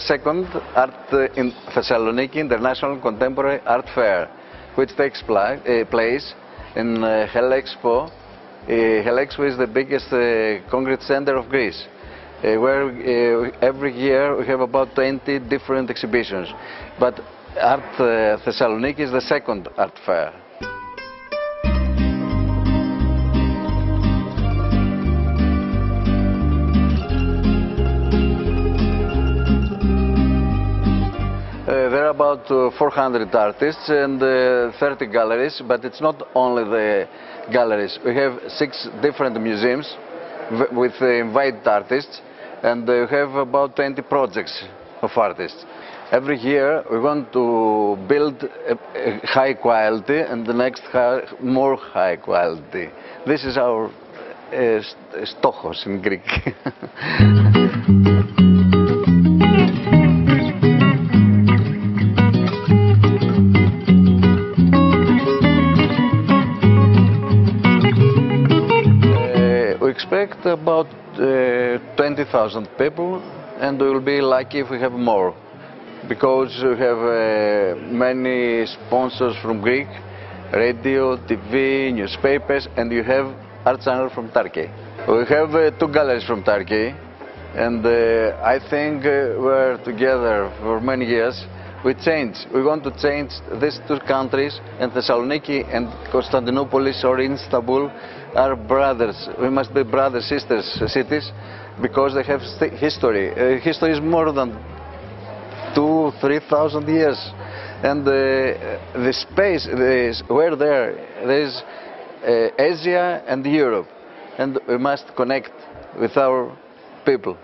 second art in Thessaloniki International Contemporary Art Fair, which takes uh, place in uh, Helexpo. Uh, Helexpo is the biggest concrete center of Greece, uh, where uh, every year we have about 20 different exhibitions. But Art uh, Thessaloniki is the second art fair. Uh, there are about uh, 400 artists and uh, 30 galleries, but it's not only the galleries. We have six different museums with invited artists, and we have about 20 projects of artists. Every year we want to build a, a high quality and the next high, more high quality. This is our uh, stochos in Greek. expect about uh, 20,000 people and we will be lucky if we have more because we have uh, many sponsors from Greek, radio, TV, newspapers and you have art channel from Turkey. We have uh, two galleries from Turkey and uh, I think uh, we're together for many years. We change. We want to change these two countries, and Thessaloniki and Constantinople or Istanbul are brothers. We must be brothers, sisters cities because they have st- history. Uh, history is more than two, three thousand years, and uh, the space is where there there is uh, Asia and Europe, and we must connect with our people.